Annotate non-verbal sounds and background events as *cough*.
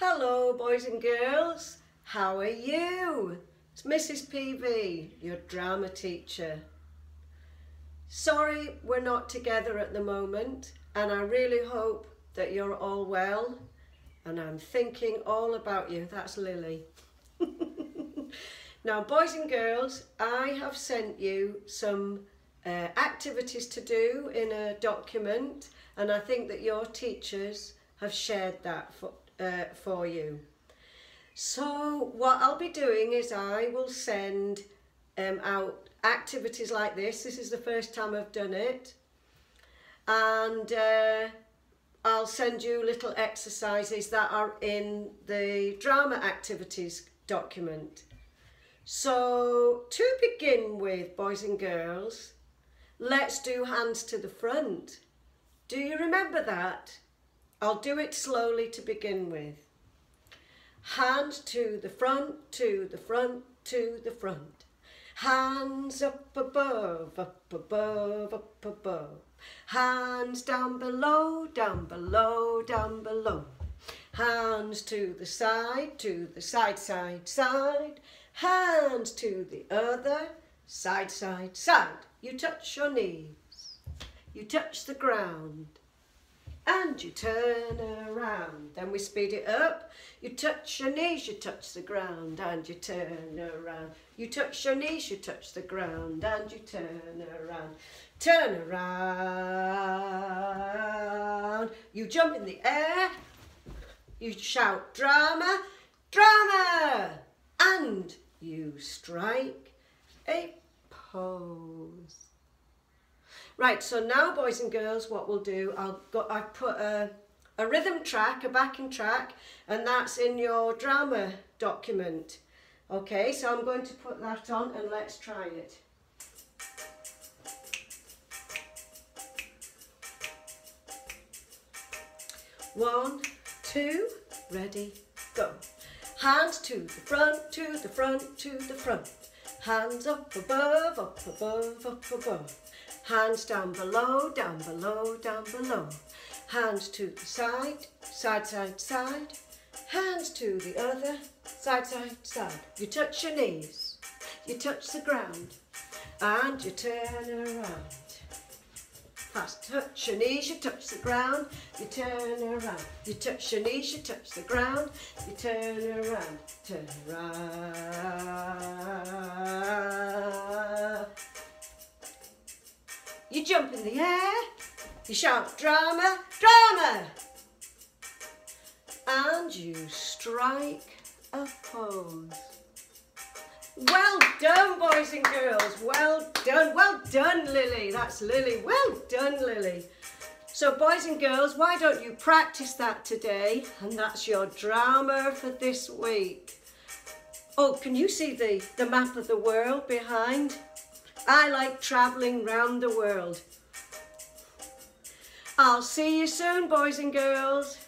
Hello, boys and girls. How are you? It's Mrs. PV, your drama teacher. Sorry we're not together at the moment, and I really hope that you're all well. And I'm thinking all about you. That's Lily. *laughs* now, boys and girls, I have sent you some uh, activities to do in a document, and I think that your teachers have shared that for, uh, for you. So what I'll be doing is I will send um, out activities like this. This is the first time I've done it. And uh, I'll send you little exercises that are in the drama activities document. So to begin with, boys and girls, let's do hands to the front. Do you remember that? I'll do it slowly to begin with. Hands to the front, to the front, to the front. Hands up above, up above, up above. Hands down below, down below, down below. Hands to the side, to the side, side, side. Hands to the other, side, side, side. You touch your knees. You touch the ground and you turn around. Then we speed it up. You touch your knees, you touch the ground, and you turn around. You touch your knees, you touch the ground, and you turn around. Turn around. You jump in the air. You shout drama, drama, and you strike a pose. Right, so now boys and girls, what we'll do, I'll go, I've put a, a rhythm track, a backing track, and that's in your drama document. Okay, so I'm going to put that on and let's try it. One, two, ready, go. Hands to the front, to the front, to the front. Hands up above, up above, up above. Hands down below, down below, down below. Hands to the side, side, side, side. Hands to the other, side, side, side. You touch your knees, you touch the ground, and you turn around. Fast, touch your knees, you touch the ground, you turn around. You touch your knees, you touch the ground, you turn around, turn around. You jump in the air, you shout drama, drama, and you strike a pose. Well done, boys and girls. Well done. Well done, Lily. That's Lily. Well done, Lily. So, boys and girls, why don't you practice that today? And that's your drama for this week. Oh, can you see the, the map of the world behind? I like travelling round the world. I'll see you soon, boys and girls.